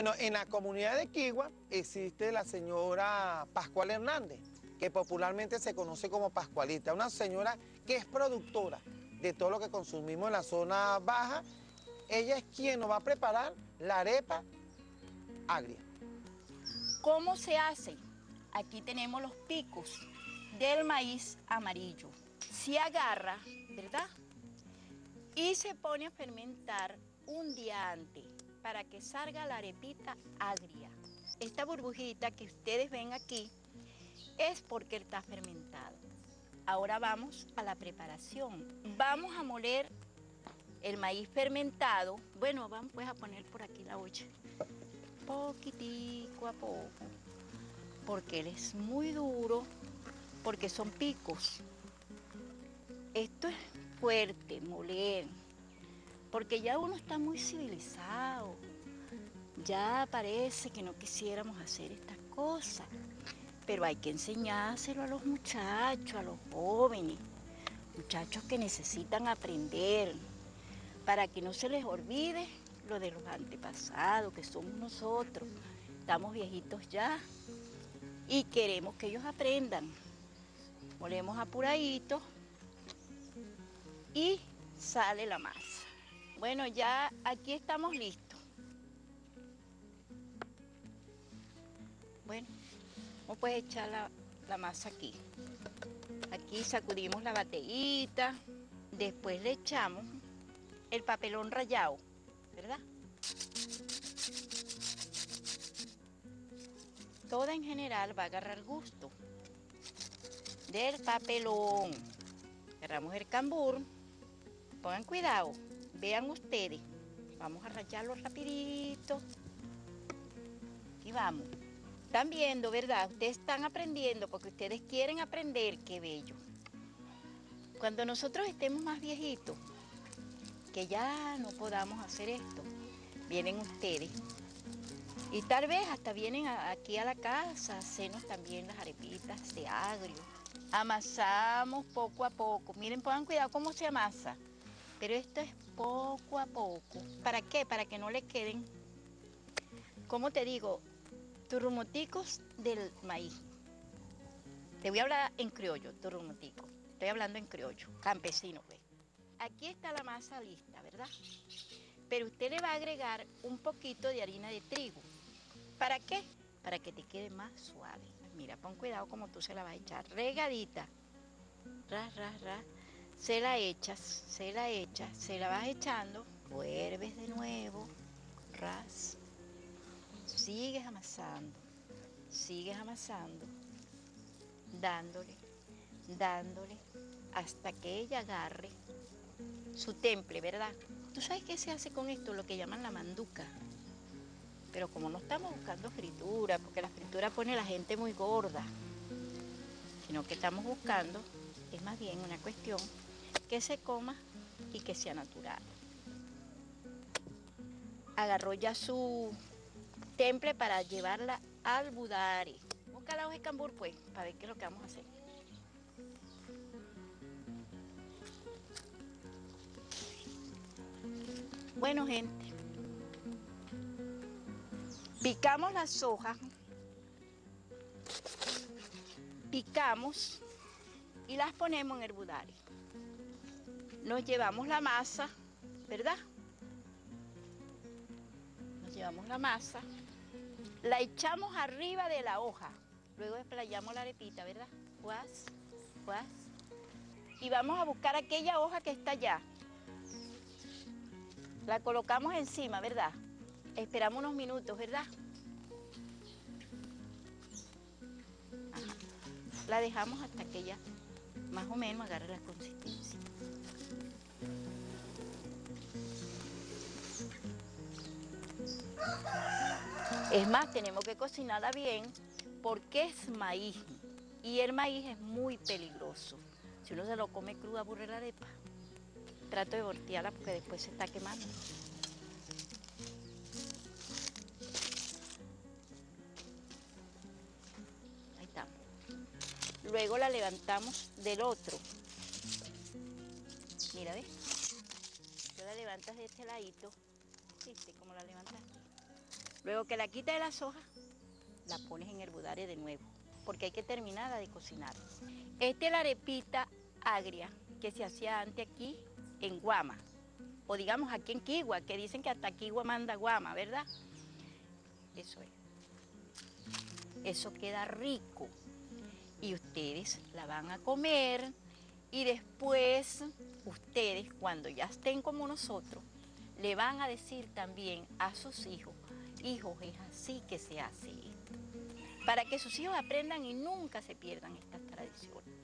Bueno, en la comunidad de Quigua existe la señora Pascual Hernández, que popularmente se conoce como Pascualita, una señora que es productora de todo lo que consumimos en la zona baja. Ella es quien nos va a preparar la arepa agria. ¿Cómo se hace? Aquí tenemos los picos del maíz amarillo. Se agarra, ¿verdad? Y se pone a fermentar un día antes para que salga la arepita agria. Esta burbujita que ustedes ven aquí es porque está fermentado. Ahora vamos a la preparación. Vamos a moler el maíz fermentado. Bueno, vamos pues a poner por aquí la olla. Poquitico a poco. Porque él es muy duro, porque son picos. Esto es fuerte, moler. Porque ya uno está muy civilizado. Ya parece que no quisiéramos hacer estas cosas. Pero hay que enseñárselo a los muchachos, a los jóvenes. Muchachos que necesitan aprender. Para que no se les olvide lo de los antepasados, que somos nosotros. Estamos viejitos ya. Y queremos que ellos aprendan. Molemos apuradito. Y sale la masa. Bueno, ya aquí estamos listos. Bueno, vamos pues echar la, masa aquí. Aquí sacudimos la bateíta, después le echamos el papelón rallado, ¿verdad? Toda en general va a agarrar gusto del papelón. Agarramos el cambur, pongan cuidado, vean ustedes. Vamos a rayarlo rapidito. Aquí vamos. Están viendo, ¿verdad? Ustedes están aprendiendo porque ustedes quieren aprender, qué bello. Cuando nosotros estemos más viejitos, que ya no podamos hacer esto, vienen ustedes. Y tal vez hasta vienen aquí a la casa a hacernos también las arepitas de agrio. Amasamos poco a poco. Miren, pongan cuidado cómo se amasa. Pero esto es poco a poco. ¿Para qué? Para que no le queden, ¿cómo te digo? Turrumoticos del maíz. Te voy a hablar en criollo, turrumotico. Estoy hablando en criollo, campesino, pues. Aquí está la masa lista, ¿verdad? Pero usted le va a agregar un poquito de harina de trigo. ¿Para qué? Para que te quede más suave. Mira, pon cuidado como tú se la vas a echar. Regadita. Ras, ras, ras. Se la echas, se la echas, se la vas echando. Vuelves de nuevo. Ras. Sigues amasando. Sigues amasando. Dándole, dándole. Hasta que ella agarre su temple, ¿verdad? ¿Tú sabes qué se hace con esto? Lo que llaman la manduca. Pero como no estamos buscando fritura, porque la fritura pone a la gente muy gorda, sino que estamos buscando, es más bien una cuestión que se coma y que sea natural. Agarró ya su temple para llevarla al budare. Busca la hoja de cambur, pues, para ver qué es lo que vamos a hacer. Bueno, gente, picamos las hojas, picamos y las ponemos en el budare. Nos llevamos la masa, ¿verdad? Nos llevamos la masa, la echamos arriba de la hoja, luego desplayamos la arepita, ¿verdad? Guas, guas. Y vamos a buscar aquella hoja que está allá. La colocamos encima, ¿verdad? Esperamos unos minutos, ¿verdad? La dejamos hasta que ella más o menos agarre la consistencia. Es más, tenemos que cocinarla bien porque es maíz y el maíz es muy peligroso. Si uno se lo come crudo, aburre la arepa. Trato de voltearla porque después se está quemando. Ahí estamos. Luego la levantamos del otro. Mira, ¿ves? Tú la levantas de este ladito. ¿Viste cómo la levantaste? Luego que la quitas de las hojas, la pones en el budare de nuevo, porque hay que terminarla de cocinar. Esta es la arepita agria que se hacía antes aquí en Guama, o digamos aquí en Quigua, que dicen que hasta Quigua manda Guama, ¿verdad? Eso es. Eso queda rico y ustedes la van a comer y después ustedes, cuando ya estén como nosotros, le van a decir también a sus hijos, hijos, es así que se hace esto, para que sus hijos aprendan y nunca se pierdan estas tradiciones.